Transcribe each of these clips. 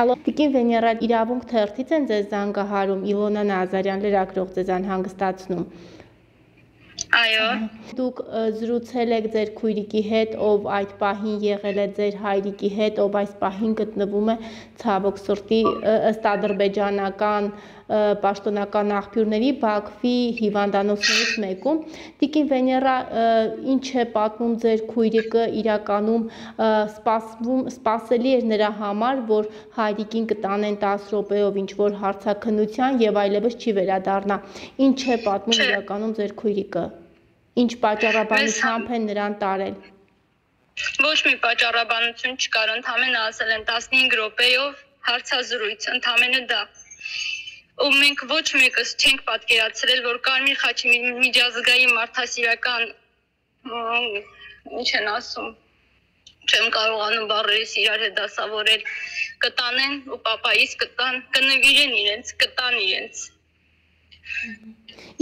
Ալո, Տիկին Վեներալ իրավունք թերթից են ձեզ զանգահարում Իլոնա Նազարյան լրագրող ձեզ անհանգստացնում։ Այո։ Դուք զրուցել եք ձեր քույրիկի հետ, ով այդ պահին եղել է ձեր հայրիկի հետ, ով այս պահին գտնվում է ցավոք սրտի ըստ ադրբեջանական պաշտոնական աղբյուրների Բաքվի հիվանդանոցներից մեկում։ Տիկին Վեներա, ինչ է պատմում ձեր քույրիկը իրականում սպասվում սпасելի էր նրա համար, որ հայրիկին կտանեն 10 րոպեով ինչ որ հարցակնության եւ այլևս չի վերադառնա։ Ինչ է պատմում իրականում ձեր քույրիկը։ Ինչ պատճառաբանությամբ են նրան տարել։ Ոչ մի պատճառաբանություն չկար, ընդհանրեն ասել են 15 րոպեով հարցազրույց, ընդհանրենը դա։ Ու մենք ոչ մեկս չենք պատկերացրել, որ Կարմիր խաչի միջազգային մարդասիրական ինչ են ասում, չեմ կարողանում բառերից իրար հետ դասավորել, կտանեն ու papaիս կտան, կնվիրեն իրենց, կտան իրենց։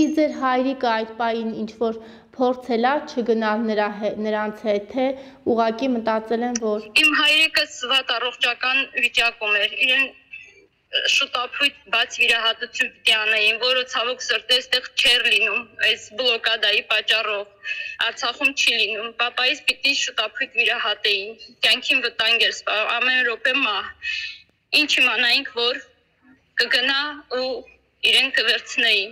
Իսկ ձեր հայրիկը այդ պահին ինչ որ փորձել է չգնալ նրա նրանց հետ, թե ուղակի մտածել են, որ Իմ հայրիկը սվատ առողջական վիճակում էր։ Իրեն շուտապույտ բաց վիրահատություն պիտի անեին, որը ցավոք սրտի այստեղ չէր լինում, այս բլոկադայի պատճառով։ Արցախում չի լինում։ Պապայից պիտի շուտապույտ վիրահատեին։ Կյանքին վտանգ էր սպա, ամեն րոպե մահ։ Ինչ իմանայինք, որ կգնա ու իրեն կվերցնեին։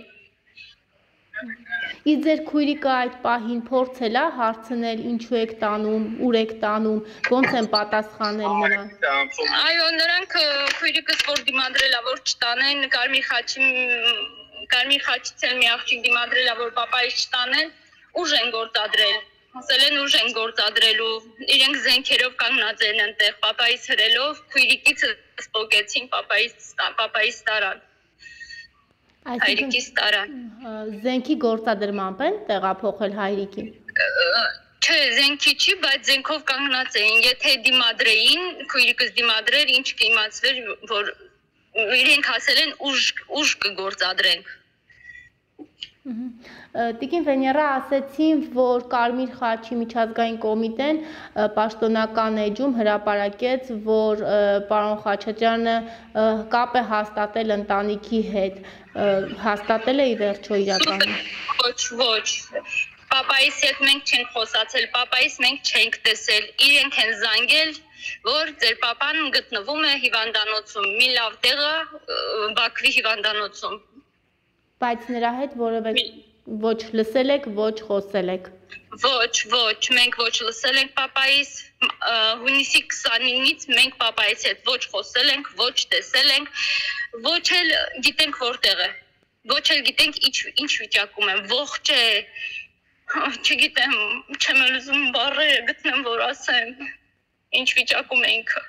Իսկ ձեր քույրիկը այդ պահին փորձել է հարցնել ինչու եք տանում, ուր եք տանում, ո՞նց են պատասխանել նրան։ Այո, նրանք քույրիկս որ դիմադրել է որ չտանեն, Կարմիր խաչի Կարմիր խաչից էլ մի աղջիկ դիմադրել է որ papaից չտանեն, ուժ են գործադրել ասել են ուժ են գործադրելու իրենք զենքերով կանգնած են այնտեղ papaից հրելով քույրիկից սպոկեցին papaից papaից տարան հայրիկիս տարան։ Զենքի գործադրմամբ են տեղափոխել հայրիկին։ Չէ, զենքի չի, բայց զենքով կանգնած էին։ Եթե դիմադրեին, քույրիկս դիմադրեր, ինչ կիմացվեր, որ իրենք ասել են ուժ ուժ կգործադրենք։ Տիկին Վեներա ասեցին, որ Կարմիր խաչի միջազգային կոմիտեն պաշտոնական էջում հրապարակեց, որ պարոն Խաչատրյանը կապ է հաստատել ընտանիքի հետ։ Հաստատել է ի վերջո իրականում։ Ոչ, ոչ։ Պապայիս հետ մենք չենք խոսացել, պապայիս մենք չենք տեսել։ Իրենք են զանգել, որ ձեր papan գտնվում է հիվանդանոցում, մի լավ տեղը Բաքվի հիվանդանոցում։ Բայց նրա հետ որևէ Ոչ լսել եք, ոչ խոսել եք։ Ոչ, ոչ, մենք ոչ լսել ենք papaիս, հունիսի 29-ից մենք papaիս հետ ոչ խոսել ենք, ոչ տեսել ենք, ոչ էլ գիտենք որտեղ է։ Ոչ էլ գիտենք ինչ ինչ վիճակում է։ Ողջ է։ Չգիտեմ, չեմ ուզում բառերը գտնեմ, որ ասեմ ինչ վիճակում է ինքը։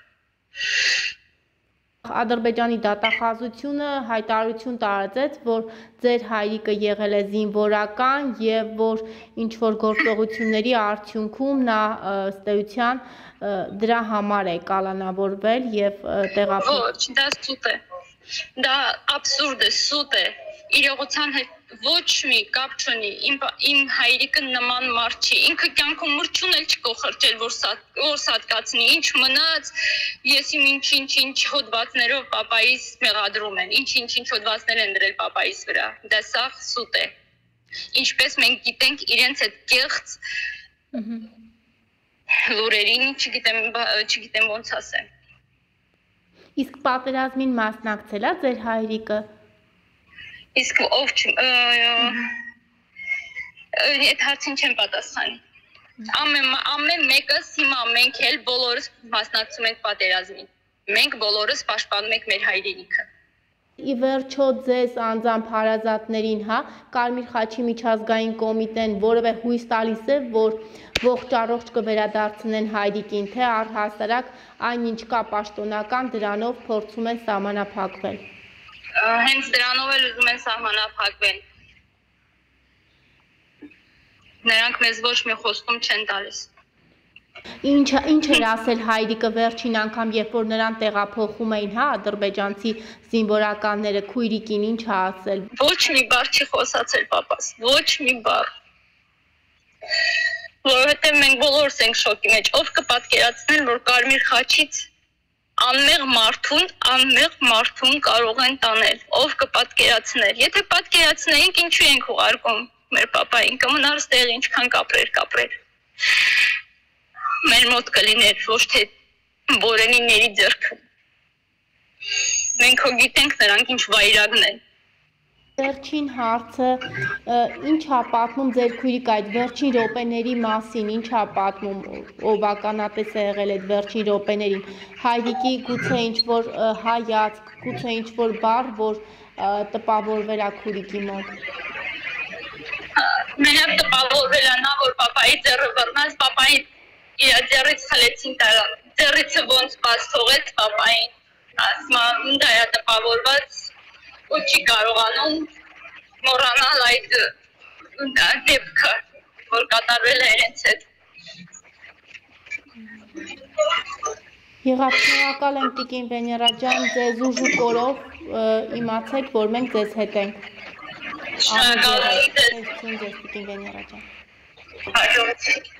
Ադրբեջանի դատախազությունը հայտարարություն տարածեց, որ ձեր հայրիկը եղել է զինվորական եւ որ ինչ որ գործողությունների արդյունքում նա ըստ էության դրա համար է կալանավորվել եւ տեղափոխ։ Ոչ, դա սուտ է։ Դա absurd է, սուտ է իրողության հետ ոչ մի կապ չունի։ Իմ իմ հայրիկը նման մարդ չի։ Ինքը կյանքում մրջուն էլ չկոխրճել, որ սա որ սատկացնի։ Ինչ մնաց, ես իմ ինչ-ինչ ինչ հոդվածներով papaիս մեղադրում են։ Ինչ-ինչ ինչ հոդվածներ են դրել papaիս վրա։ Դա սա սուտ է։ Ինչպես մենք գիտենք իրենց այդ կեղծ լուրերին, չգիտեմ, չգիտեմ ոնց ասեմ։ Իսկ պատերազմին մասնակցել է ձեր հայրիկը Իսկ ով այդ հարցին չեմ պատասխանի։ Ամեն ամեն մեկս հիմա մենք էլ բոլորս մասնակցում ենք պատերազմին։ Մենք բոլորս պաշտպանում ենք մեր հայրենիքը։ Ի վերջո ձեզ անձամբ հարազատներին, հա, Կարմիր խաչի միջազգային կոմիտեն որևէ հույս տալիս է, որ ողջ առողջ կվերադարձնեն հայրիկին, թե առհասարակ այնինչ կա պաշտոնական դրանով փորձում են սահմանափակվել հենց դրանով էլ ուզում են սահմանափակվել։ Նրանք մեզ ոչ մի խոսքում չեն տալիս։ Ինչ ինչ էր ասել հայրիկը վերջին անգամ, երբ որ նրան տեղափոխում էին, հա, ադրբեջանցի զինվորականները քույրիկին ինչ է ասել։ Ոչ մի բառ չի խոսացել papas, ոչ մի բառ։ Որովհետև մենք բոլորս ենք շոկի մեջ։ Ով կպատկերացնել, որ Կարմիր խաչից անմեղ մարդուն, անմեղ մարդուն կարող են տանել, ով կպատկերացներ։ Եթե պատկերացնեինք, ինչու ենք ուղարկում մեր papayin, կմնար ստեղ ինչքան կապրեր, կապրեր։ Մեր մոտ կլիներ ոչ թե բորենիների ձեռքը։ Մենք հո գիտենք նրանք ինչ վայրագն են։ Վերջին հարցը ինչ է պատմում ձեր քույրիկ այդ վերջին րոպեների մասին, ինչ է պատմում, ով ականատես է եղել այդ վերջին րոպեներին։ Հայրիկի գուցե ինչ որ հայացք, գուցե ինչ որ բառ, որ տպավորվել է քույրիկի մոտ։ Մենակ տպավորվել է նա, որ papai ձեռը բռնած, papai իր ձեռից խլեցին տարա։ Ձեռիցը ոնց բաց թողեց papai-ին։ Ասма դա է տպավորված ու չի կարողանում մոռանալ այդ դեպքը, որ կատարվել է իրենց հետ։ Եղավ շնորհակալ եմ Տիկին Վեներաջան, ձեզ ուժու կորով իմացեք, որ մենք ձեզ հետ ենք։ Շնորհակալ եմ ձեզ։ Տիկին Վեներաջան։ Հաջողություն։